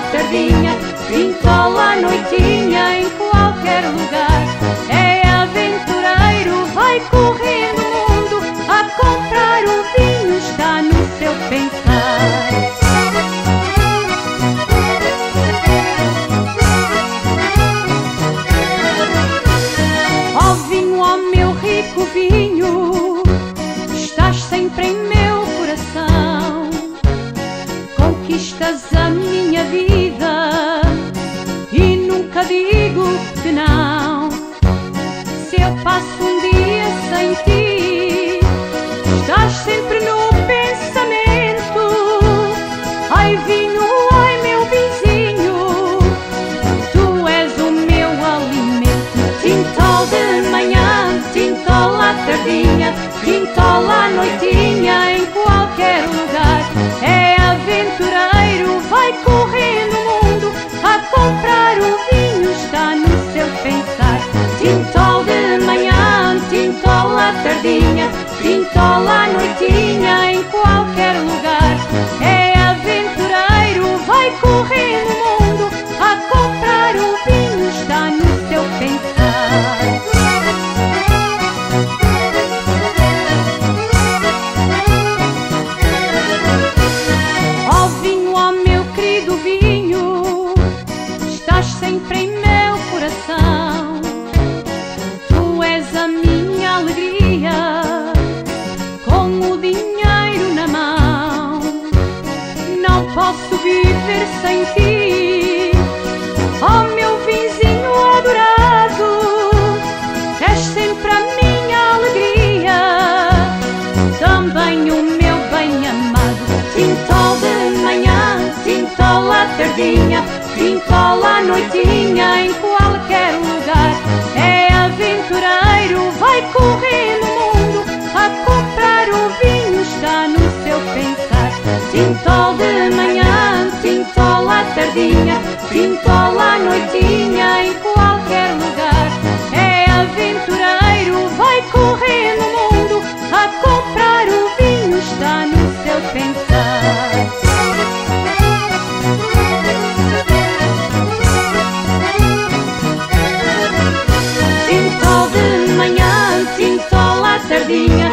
tardinha, pintola à noitinha Conquistas a minha vida e nunca digo que não. Se eu passo um dia sem ti, estás sempre no pensamento. Ai, vinho, ai, meu vizinho, tu és o meu alimento. Tintol de manhã, tintol à tardinha, tardinha, tintol à noitinha, em qualquer lugar. É aventureiro, vai correr no mundo a comprar o vinho, está no seu pensar. Ó vinho, ó oh, meu querido vinho, estás sempre em meu coração. Sem ti, oh, meu vizinho adorado. És sempre a minha alegria, também o meu bem amado. Tintol de manhã, tintol à tardinha, tintol à noitinha, tintol